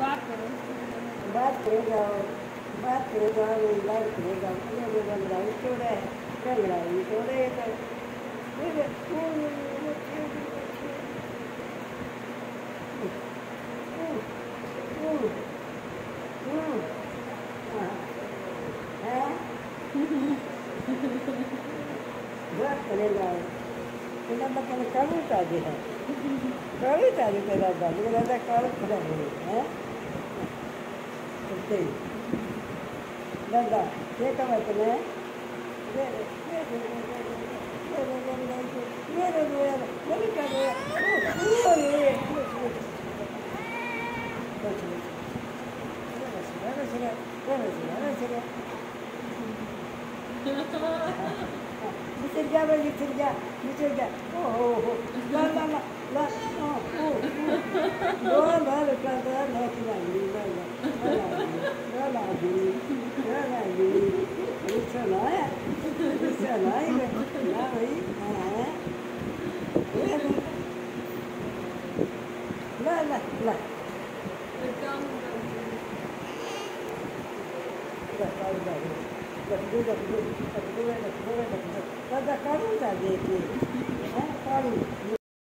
बात करो बात करे जाओ बात करे लड़ाई छोड़ा है क्या लड़ाई छोड़ा है तो बात करे Kita pakai kamu tadi kan. Kau tadi tidak ada. Jika ada kau tidak boleh. Ya. Seperti. Dan dah. Dia kamu tu ni. Ha ha ha. Little girl, little girl, little girl. Oh, oh, oh. La, la, la, la. Oh, oh, oh. La, la, la, la, la, la, la, la, la. La, la, la, la, la, la. Isso não é? Isso não é? Não, aí, não é? La, la, la. Thank you. कर देती है।